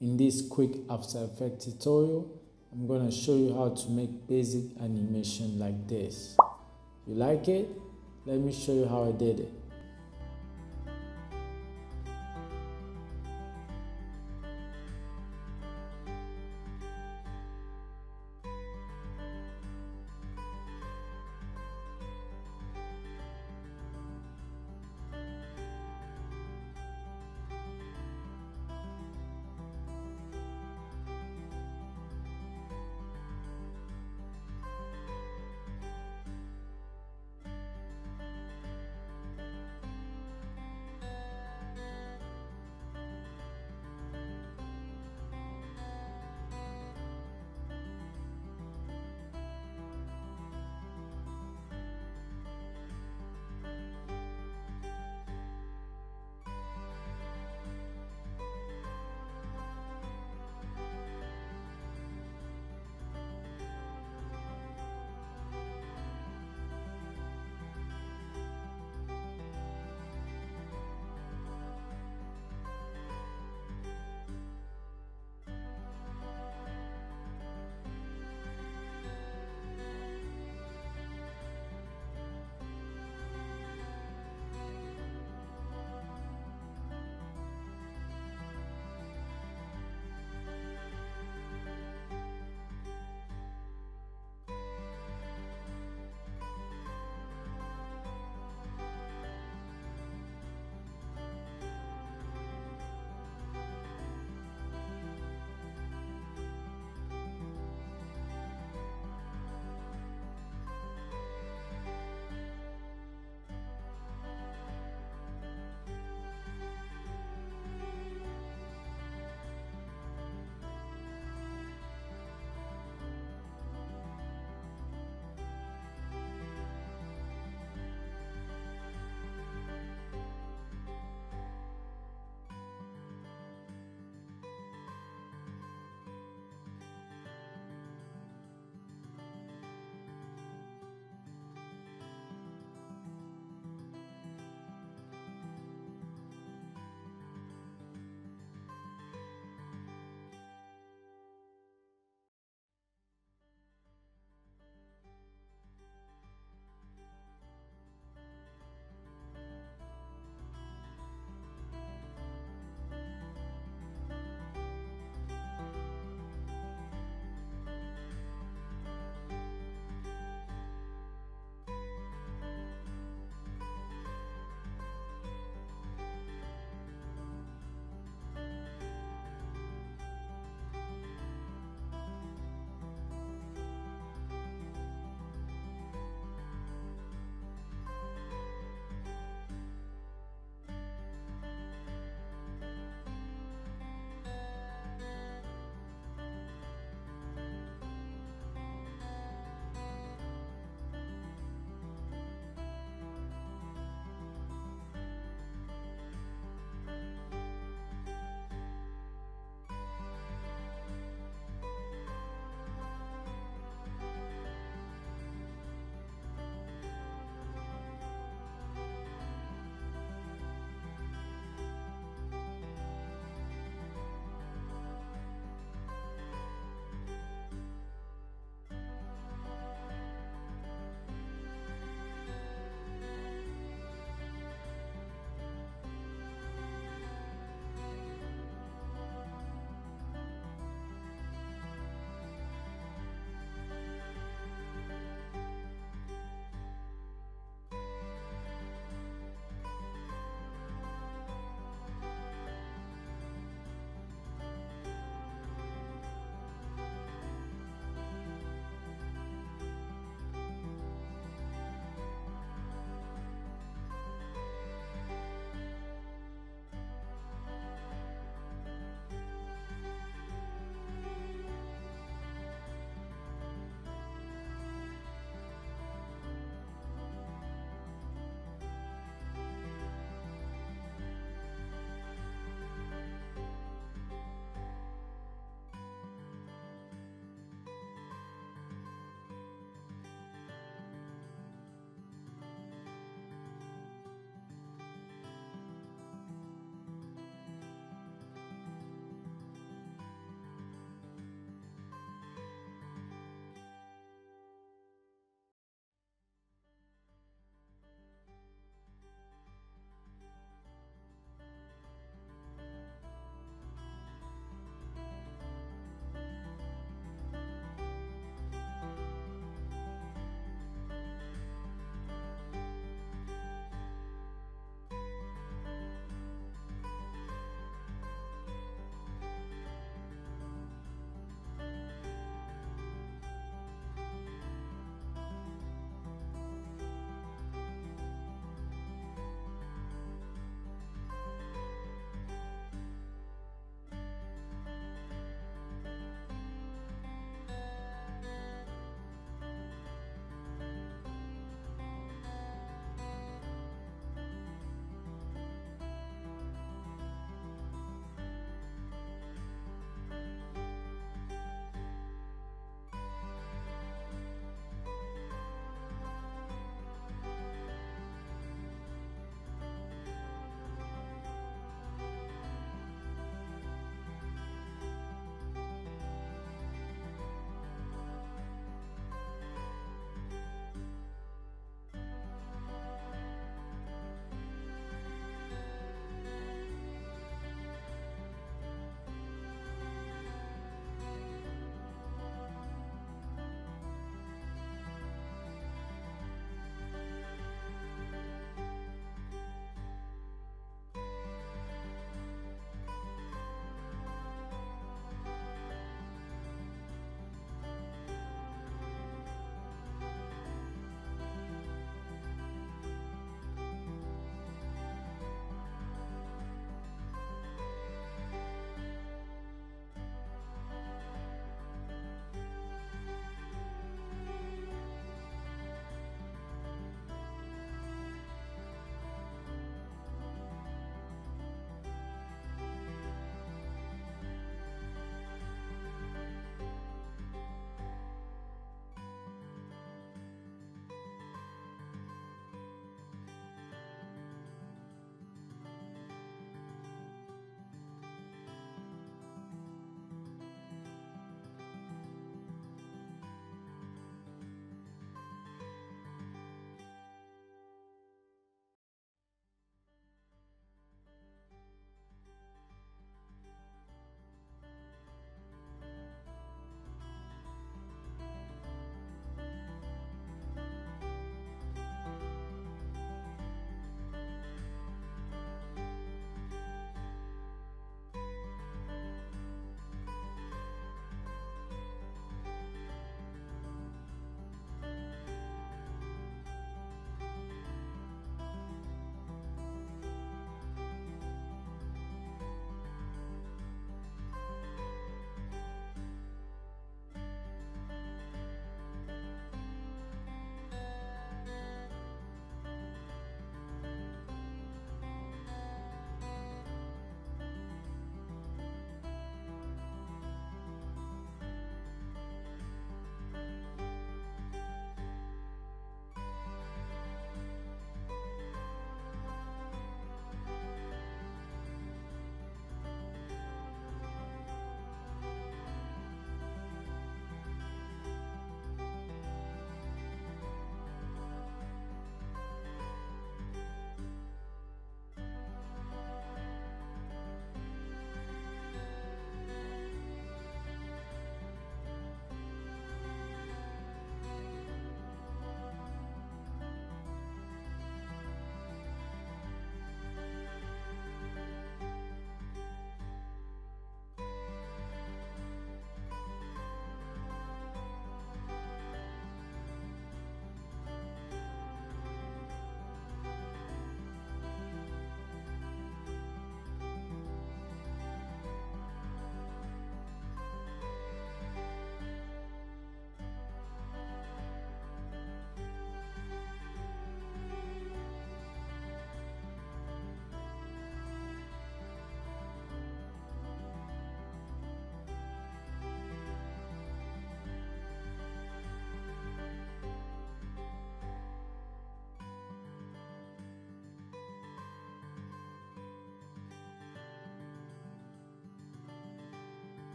In this quick After Effects tutorial, I'm gonna show you how to make basic animation like this. You like it? Let me show you how I did it.